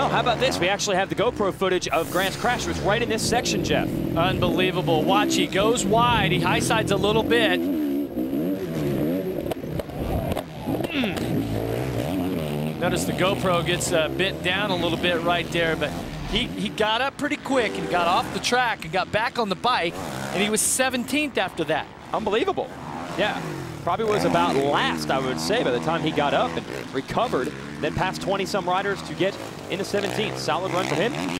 well, how about this? We actually have the GoPro footage of Grant's crash. It was right in this section, Jeff. Unbelievable. Watch, he goes wide. He high sides a little bit. Mm. Notice the GoPro gets uh, bent down a little bit right there, but he, he got up pretty quick and got off the track and got back on the bike, and he was 17th after that. Unbelievable. Yeah, probably was about last, I would say, by the time he got up and recovered, then passed 20-some riders to get into 17th. Solid run for him.